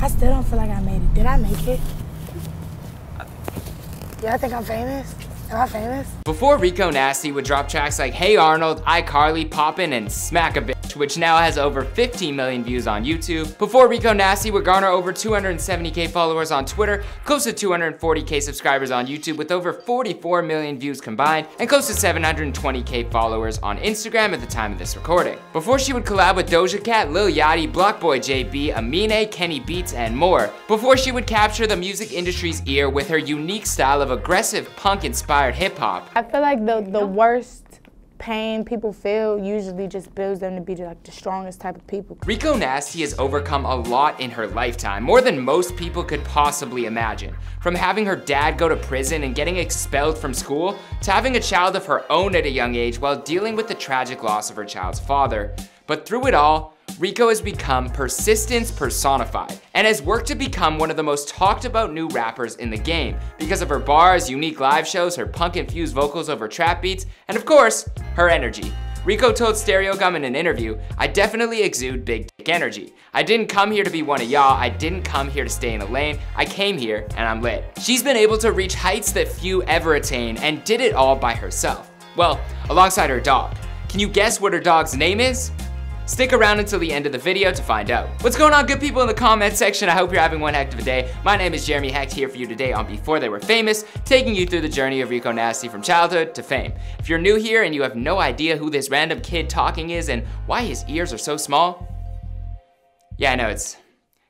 I still don't feel like I made it. Did I make it? I think I'm famous. Am I famous? Before Rico Nasty would drop tracks like Hey Arnold, iCarly, Poppin', and Smack a Bitch, which now has over 15 million views on YouTube. Before Rico Nasty would garner over 270k followers on Twitter, close to 240k subscribers on YouTube with over 44 million views combined, and close to 720k followers on Instagram at the time of this recording. Before she would collab with Doja Cat, Lil Yachty, BlocBoy JB, Amine, Kenny Beats, and more. Before she would capture the music industry's ear with her unique style of aggressive punk-inspired hip hop. I feel like the, the worst pain people feel usually just builds them to be like the strongest type of people. Rico Nasty has overcome a lot in her lifetime, more than most people could possibly imagine. From having her dad go to prison and getting expelled from school, to having a child of her own at a young age while dealing with the tragic loss of her child's father. But through it all, Rico has become persistence personified and has worked to become one of the most talked about new rappers in the game because of her bars, unique live shows, her punk-infused vocals over trap beats, and of course, her energy. Rico told Stereo Stereogum in an interview, I definitely exude big dick energy. I didn't come here to be one of y'all, I didn't come here to stay in a lane, I came here and I'm lit. She's been able to reach heights that few ever attain and did it all by herself. Well, alongside her dog. Can you guess what her dog's name is? Stick around until the end of the video to find out. What's going on good people in the comment section? I hope you're having one heck of a day. My name is Jeremy Hecht here for you today on Before They Were Famous, taking you through the journey of Rico Nasty from childhood to fame. If you're new here and you have no idea who this random kid talking is and why his ears are so small, yeah, I know it's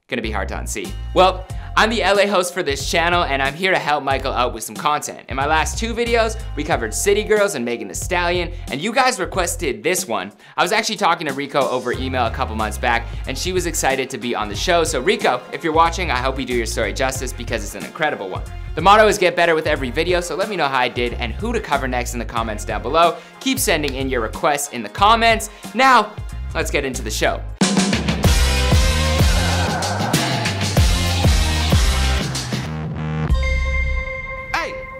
gonna be hard to unsee. Well, I'm the LA host for this channel and I'm here to help Michael out with some content. In my last two videos, we covered City Girls and Megan Thee Stallion, and you guys requested this one. I was actually talking to Rico over email a couple months back, and she was excited to be on the show. So Rico, if you're watching, I hope you do your story justice because it's an incredible one. The motto is get better with every video, so let me know how I did and who to cover next in the comments down below. Keep sending in your requests in the comments. Now, let's get into the show.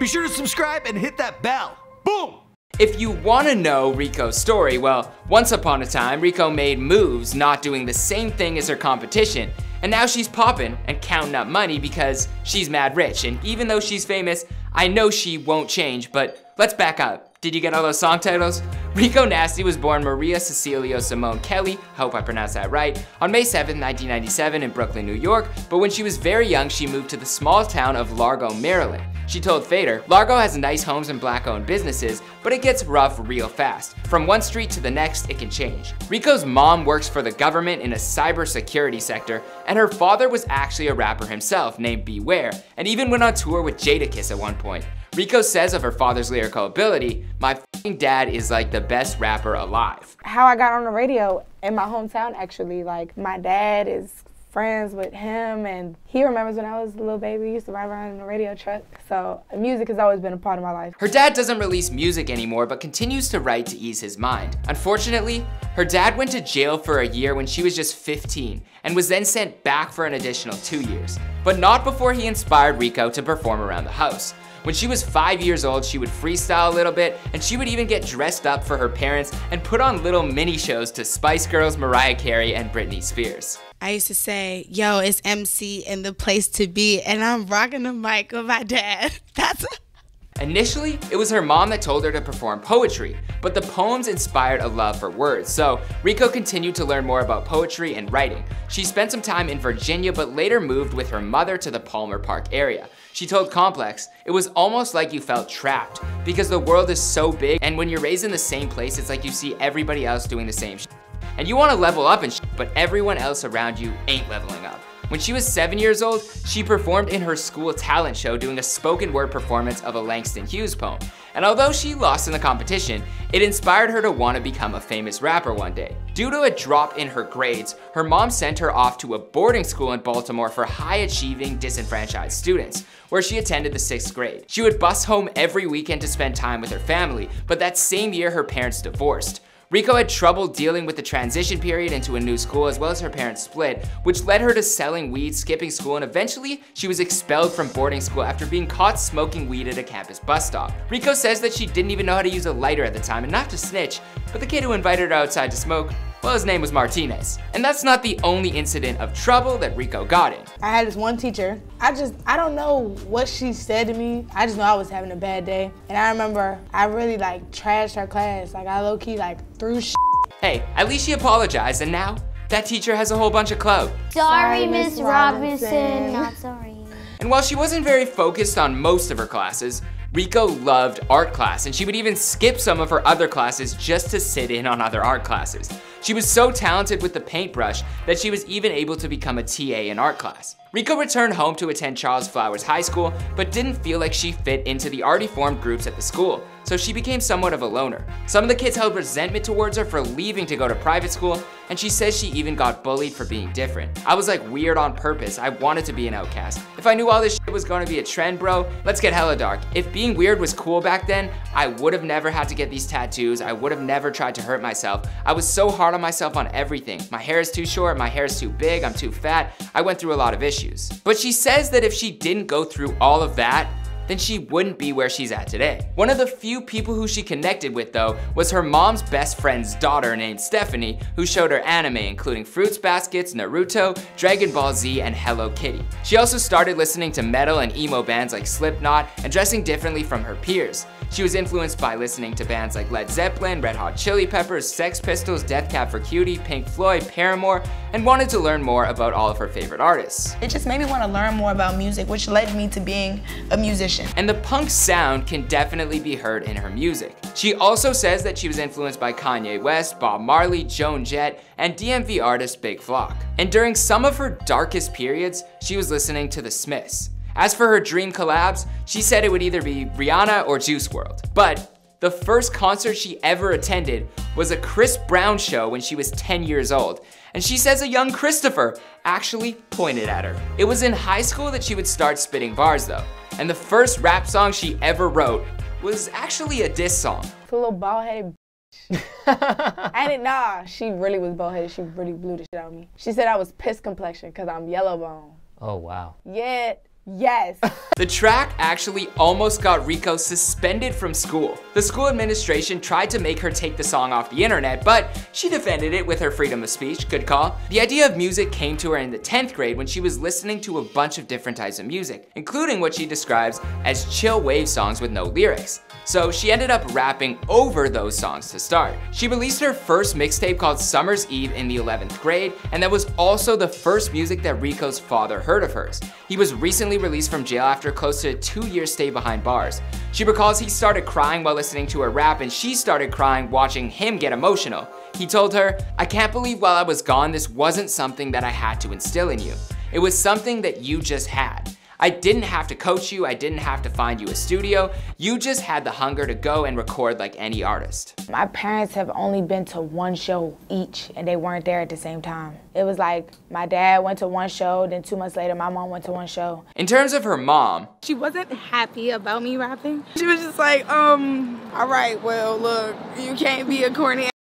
Be sure to subscribe and hit that bell. Boom! If you wanna know Rico's story, well, once upon a time, Rico made moves not doing the same thing as her competition, and now she's popping and counting up money because she's mad rich, and even though she's famous, I know she won't change, but let's back up. Did you get all those song titles? Rico Nasty was born Maria Cecilio Simone Kelly, hope I pronounced that right, on May 7, 1997 in Brooklyn, New York, but when she was very young, she moved to the small town of Largo, Maryland. She told Fader, Largo has nice homes and black owned businesses, but it gets rough real fast. From one street to the next, it can change. Rico's mom works for the government in a cybersecurity sector, and her father was actually a rapper himself named Beware, and even went on tour with Jadakiss at one point. Rico says of her father's lyrical ability, my dad is like the best rapper alive. How I got on the radio in my hometown actually, like my dad is friends with him and he remembers when I was a little baby, used to ride around in a radio truck. So music has always been a part of my life. Her dad doesn't release music anymore, but continues to write to ease his mind. Unfortunately, her dad went to jail for a year when she was just 15 and was then sent back for an additional two years, but not before he inspired Rico to perform around the house. When she was five years old, she would freestyle a little bit, and she would even get dressed up for her parents and put on little mini shows to Spice Girls, Mariah Carey, and Britney Spears. I used to say, yo, it's MC and the place to be, and I'm rocking the mic with my dad. That's Initially, it was her mom that told her to perform poetry, but the poems inspired a love for words, so Rico continued to learn more about poetry and writing. She spent some time in Virginia, but later moved with her mother to the Palmer Park area. She told Complex, it was almost like you felt trapped, because the world is so big, and when you're raised in the same place, it's like you see everybody else doing the same shit. And you wanna level up and but everyone else around you ain't leveling up. When she was seven years old, she performed in her school talent show doing a spoken word performance of a Langston Hughes poem. And although she lost in the competition, it inspired her to want to become a famous rapper one day. Due to a drop in her grades, her mom sent her off to a boarding school in Baltimore for high achieving disenfranchised students, where she attended the sixth grade. She would bus home every weekend to spend time with her family, but that same year her parents divorced. Rico had trouble dealing with the transition period into a new school as well as her parents split, which led her to selling weed, skipping school, and eventually she was expelled from boarding school after being caught smoking weed at a campus bus stop. Rico says that she didn't even know how to use a lighter at the time, and not to snitch, but the kid who invited her outside to smoke Well, his name was Martinez. And that's not the only incident of trouble that Rico got in. I had this one teacher. I just, I don't know what she said to me. I just know I was having a bad day. And I remember I really like trashed her class. Like I low key like threw shit. Hey, at least she apologized and now that teacher has a whole bunch of clout. Sorry, Sorry, Miss Miss Robinson. Robinson. Not sorry. And while she wasn't very focused on most of her classes, Rico loved art class and she would even skip some of her other classes just to sit in on other art classes. She was so talented with the paintbrush that she was even able to become a TA in art class. Rico returned home to attend Charles Flowers High School, but didn't feel like she fit into the already formed groups at the school, so she became somewhat of a loner. Some of the kids held resentment towards her for leaving to go to private school, and she says she even got bullied for being different. I was like weird on purpose, I wanted to be an outcast. If I knew all this shit was gonna be a trend, bro, let's get hella dark. If being weird was cool back then, I would have never had to get these tattoos, I would have never tried to hurt myself. I was so hard on myself on everything. My hair is too short, my hair is too big, I'm too fat. I went through a lot of issues. But she says that if she didn't go through all of that, then she wouldn't be where she's at today. One of the few people who she connected with though was her mom's best friend's daughter named Stephanie who showed her anime including Fruits Baskets, Naruto, Dragon Ball Z, and Hello Kitty. She also started listening to metal and emo bands like Slipknot and dressing differently from her peers. She was influenced by listening to bands like Led Zeppelin, Red Hot Chili Peppers, Sex Pistols, Death Cab for Cutie, Pink Floyd, Paramore, and wanted to learn more about all of her favorite artists. It just made me want to learn more about music, which led me to being a musician. And the punk sound can definitely be heard in her music. She also says that she was influenced by Kanye West, Bob Marley, Joan Jett, and DMV artist Big Flock. And during some of her darkest periods, she was listening to The Smiths. As for her dream collabs, she said it would either be Rihanna or Juice WRLD. But the first concert she ever attended was a Chris Brown show when she was 10 years old. And she says a young Christopher actually pointed at her. It was in high school that she would start spitting bars though. And the first rap song she ever wrote was actually a diss song. It's a little bald headed. and it, nah, she really was bald headed. She really blew the shit out of me. She said I was piss complexion because I'm yellow bone. Oh, wow. Yeah, yes. The track actually almost got Rico suspended from school. The school administration tried to make her take the song off the internet, but she defended it with her freedom of speech, good call. The idea of music came to her in the 10th grade when she was listening to a bunch of different types of music, including what she describes as chill wave songs with no lyrics. So she ended up rapping over those songs to start. She released her first mixtape called Summer's Eve in the 11th grade, and that was also the first music that Rico's father heard of hers. He was recently released from jail after close to a two year stay behind bars. She recalls he started crying while listening to her rap and she started crying watching him get emotional. He told her, I can't believe while I was gone this wasn't something that I had to instill in you. It was something that you just had. I didn't have to coach you, I didn't have to find you a studio, you just had the hunger to go and record like any artist. My parents have only been to one show each and they weren't there at the same time. It was like my dad went to one show, then two months later my mom went to one show. In terms of her mom, She wasn't happy about me rapping. She was just like, um, all right, well, look, you can't be a corny ass bitch.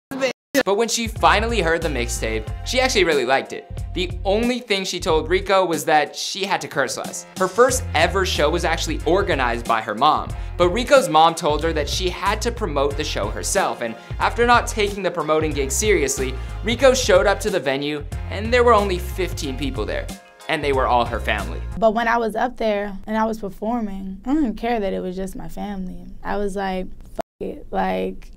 But when she finally heard the mixtape, she actually really liked it. The only thing she told Rico was that she had to curse less. Her first ever show was actually organized by her mom, but Rico's mom told her that she had to promote the show herself, and after not taking the promoting gig seriously, Rico showed up to the venue, and there were only 15 people there. And they were all her family. But when I was up there and I was performing, I didn't care that it was just my family. I was like, fuck it, like,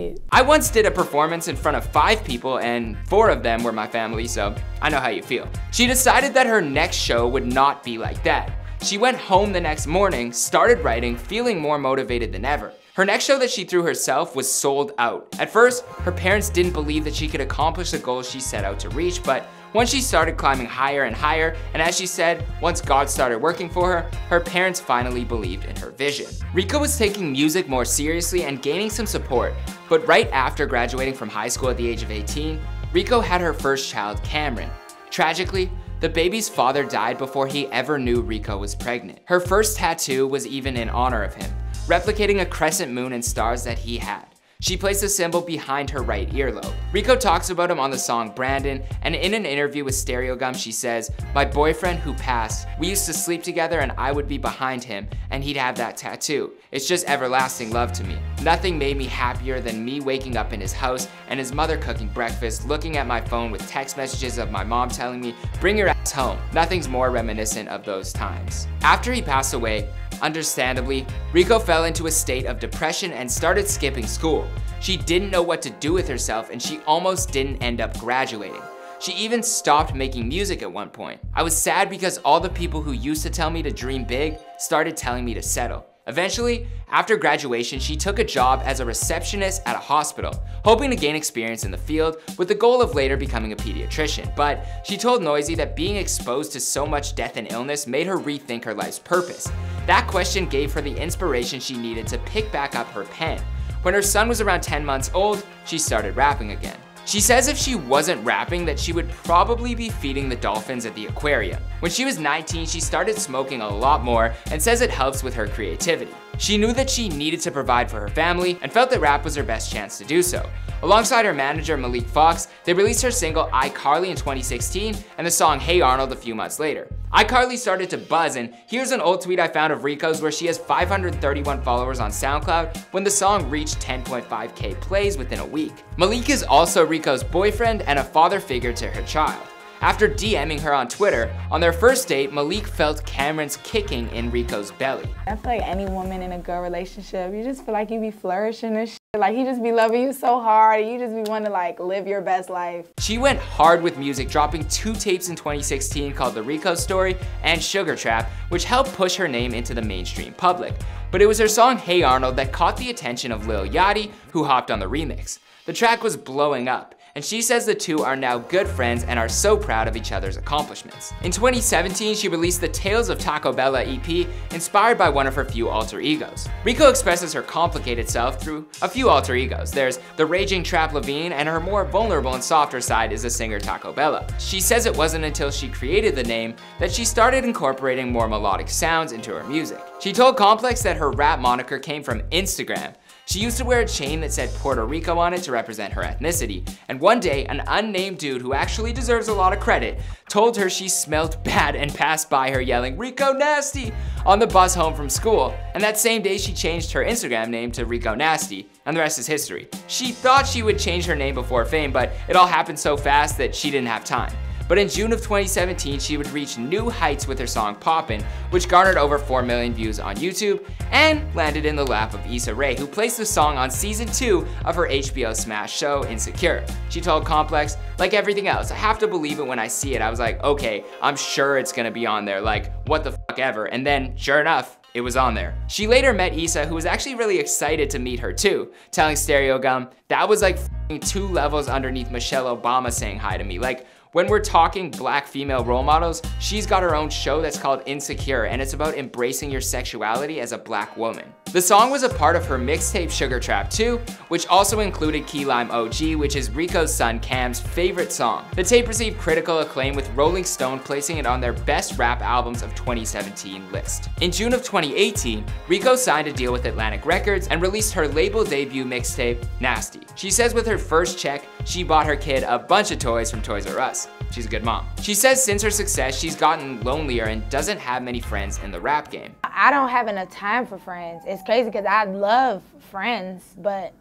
it. I once did a performance in front of five people and four of them were my family, so I know how you feel. She decided that her next show would not be like that. She went home the next morning, started writing, feeling more motivated than ever. Her next show that she threw herself was sold out. At first, her parents didn't believe that she could accomplish the goals she set out to reach, but once she started climbing higher and higher, and as she said, once God started working for her, her parents finally believed in her vision. Rika was taking music more seriously and gaining some support, but right after graduating from high school at the age of 18, Rico had her first child, Cameron. Tragically, the baby's father died before he ever knew Rico was pregnant. Her first tattoo was even in honor of him, replicating a crescent moon and stars that he had. She placed a symbol behind her right earlobe. Rico talks about him on the song Brandon, and in an interview with Stereogum, she says, My boyfriend who passed, we used to sleep together and I would be behind him, and he'd have that tattoo. It's just everlasting love to me. Nothing made me happier than me waking up in his house and his mother cooking breakfast, looking at my phone with text messages of my mom telling me, bring your ass home. Nothing's more reminiscent of those times. After he passed away, understandably, Rico fell into a state of depression and started skipping school. She didn't know what to do with herself and she almost didn't end up graduating. She even stopped making music at one point. I was sad because all the people who used to tell me to dream big started telling me to settle. Eventually, after graduation, she took a job as a receptionist at a hospital, hoping to gain experience in the field with the goal of later becoming a pediatrician. But she told Noisey that being exposed to so much death and illness made her rethink her life's purpose. That question gave her the inspiration she needed to pick back up her pen. When her son was around 10 months old, she started rapping again. She says if she wasn't rapping that she would probably be feeding the dolphins at the aquarium. When she was 19, she started smoking a lot more and says it helps with her creativity. She knew that she needed to provide for her family and felt that rap was her best chance to do so. Alongside her manager Malik Fox, they released her single iCarly in 2016 and the song Hey Arnold a few months later. iCarly started to buzz and here's an old tweet I found of Rico's where she has 531 followers on SoundCloud when the song reached 10.5k plays within a week. Malik is also Rico's boyfriend and a father figure to her child. After DMing her on Twitter, on their first date, Malik felt Cameron's kicking in Rico's belly. I feel like any woman in a good relationship, you just feel like you be flourishing and shit. Like he just be loving you so hard, and you just be wanting to like live your best life. She went hard with music, dropping two tapes in 2016 called The Rico Story and Sugar Trap, which helped push her name into the mainstream public. But it was her song Hey Arnold that caught the attention of Lil Yachty, who hopped on the remix. The track was blowing up, and she says the two are now good friends and are so proud of each other's accomplishments. In 2017, she released the Tales of Taco Bella EP, inspired by one of her few alter egos. Rico expresses her complicated self through a few alter egos. There's the raging Trap Lavigne, and her more vulnerable and softer side is the singer Taco Bella. She says it wasn't until she created the name that she started incorporating more melodic sounds into her music. She told Complex that her rap moniker came from Instagram, she used to wear a chain that said Puerto Rico on it to represent her ethnicity, and one day, an unnamed dude who actually deserves a lot of credit told her she smelled bad and passed by her yelling, Rico Nasty, on the bus home from school. And that same day, she changed her Instagram name to Rico Nasty, and the rest is history. She thought she would change her name before fame, but it all happened so fast that she didn't have time. But in June of 2017, she would reach new heights with her song Poppin', which garnered over 4 million views on YouTube and landed in the lap of Issa Rae, who placed the song on season 2 of her HBO smash show, Insecure. She told Complex, like everything else, I have to believe it when I see it. I was like, okay, I'm sure it's gonna be on there, like, what the fuck ever. And then, sure enough, it was on there. She later met Issa, who was actually really excited to meet her too, telling Stereogum, that was like two levels underneath Michelle Obama saying hi to me. Like, when we're talking black female role models, she's got her own show that's called Insecure, and it's about embracing your sexuality as a black woman. The song was a part of her mixtape Sugar Trap 2, which also included Key Lime OG, which is Rico's son Cam's favorite song. The tape received critical acclaim with Rolling Stone placing it on their best rap albums of 2017 list. In June of 2018, Rico signed a deal with Atlantic Records and released her label debut mixtape, Nasty. She says with her first check, she bought her kid a bunch of toys from Toys R Us. She's a good mom. She says since her success, she's gotten lonelier and doesn't have many friends in the rap game. I don't have enough time for friends. It's crazy because I love friends, but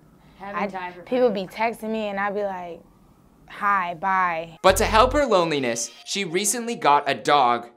I, people be texting me and I be like, hi, bye. But to help her loneliness, she recently got a dog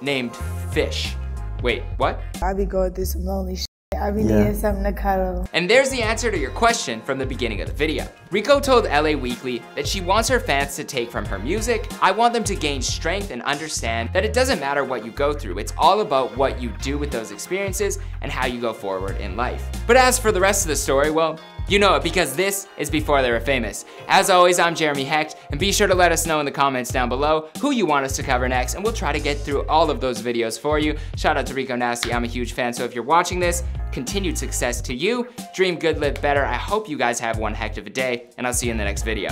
named Fish. Wait, what? I be going through some lonely shit. I be Yeah. needing something to cuddle. And there's the answer to your question from the beginning of the video. Rico told LA Weekly that she wants her fans to take from her music, I want them to gain strength and understand that it doesn't matter what you go through, it's all about what you do with those experiences and how you go forward in life. But as for the rest of the story, well, you know it because this is before they were famous. As always, I'm Jeremy Hecht, and be sure to let us know in the comments down below who you want us to cover next, and we'll try to get through all of those videos for you. Shout out to Rico Nasty, I'm a huge fan, so if you're watching this, continued success to you. Dream good, live better. I hope you guys have one heck of a day, and I'll see you in the next video.